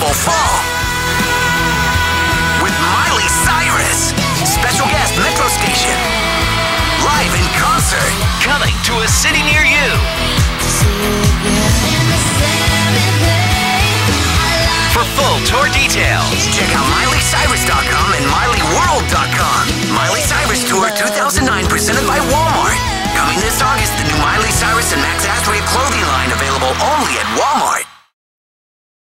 Carnival fall. With Miley Cyrus, special guest Metro Station, live in concert, Coming to a city near you. For full tour details, check out MileyCyrus.com and MileyWorld.com. Miley Cyrus Tour 2009 presented by Walmart. Coming this August, the new Miley Cyrus and Max Azria clothing line available only at Walmart.